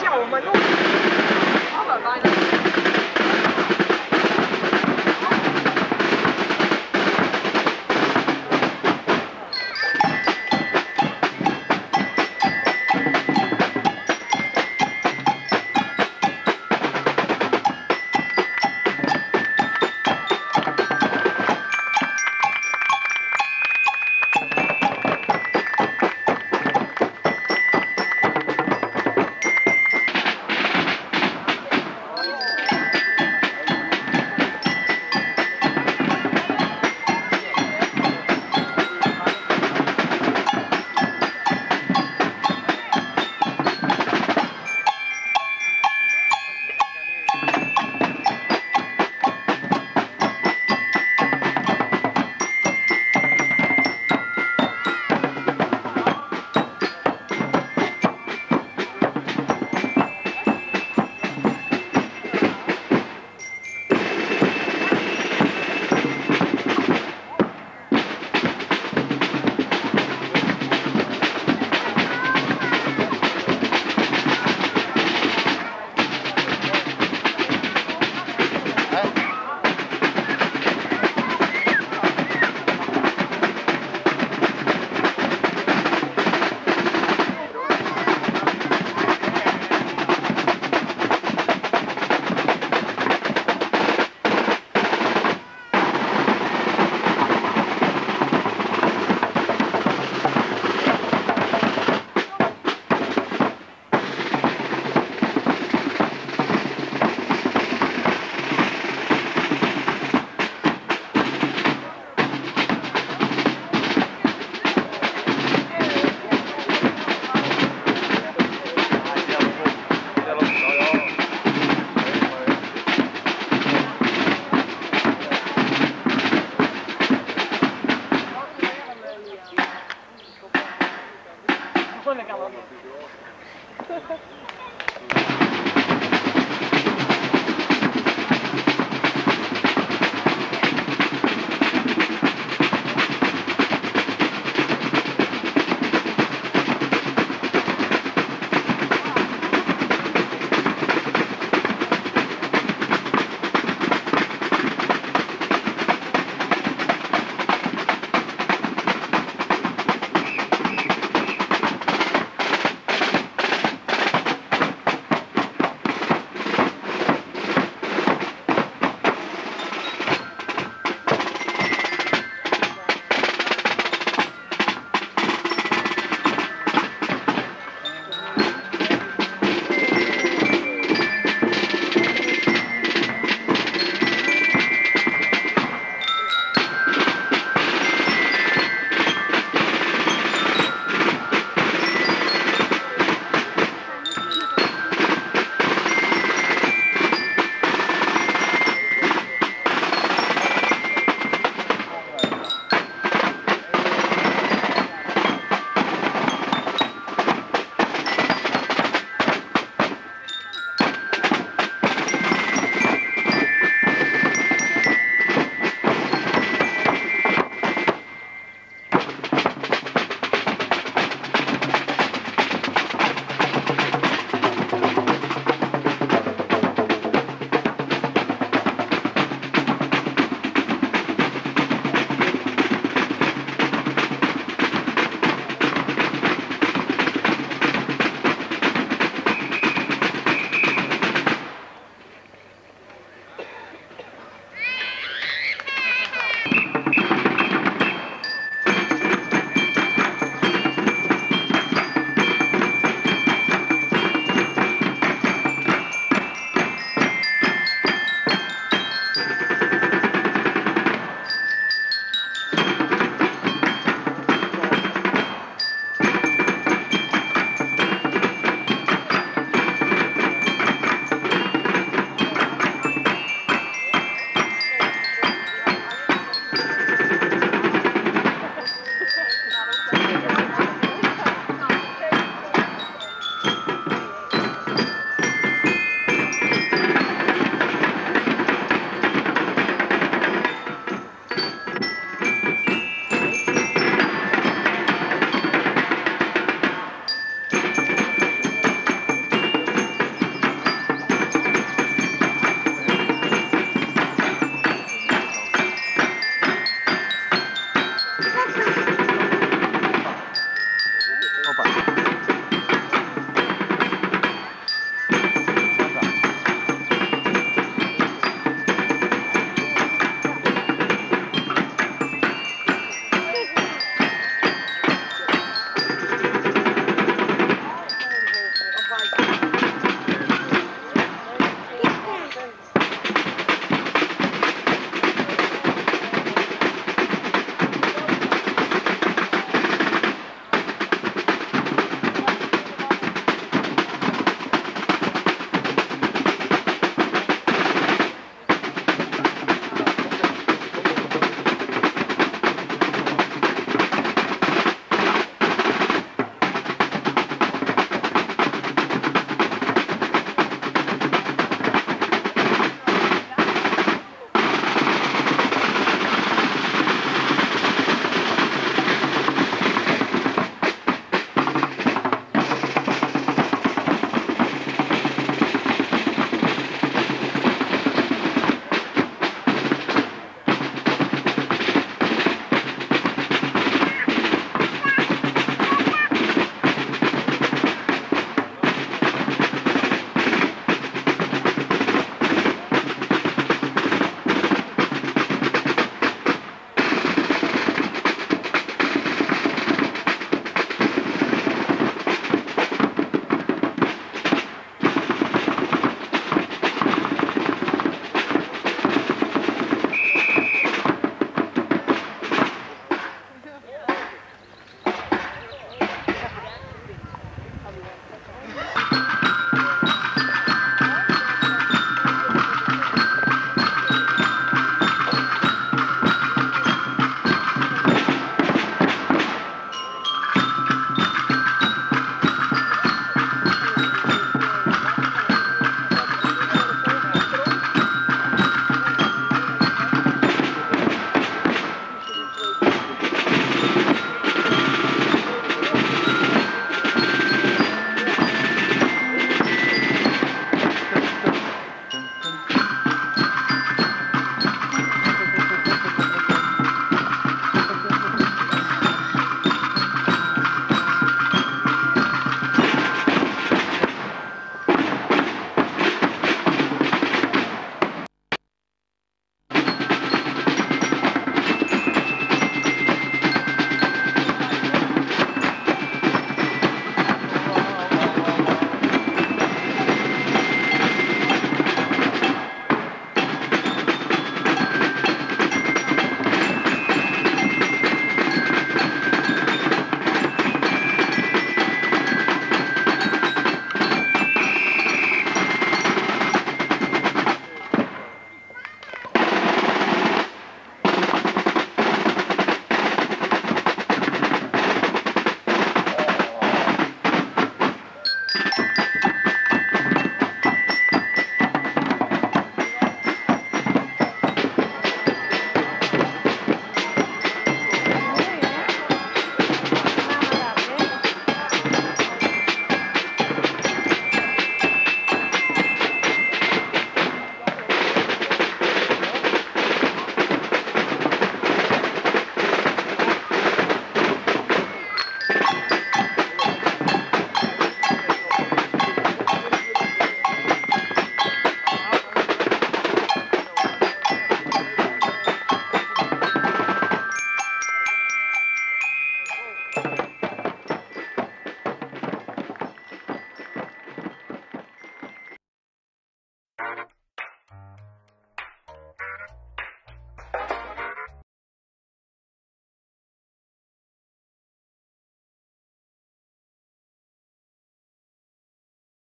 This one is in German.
Ciao, ma non... ハハハハ!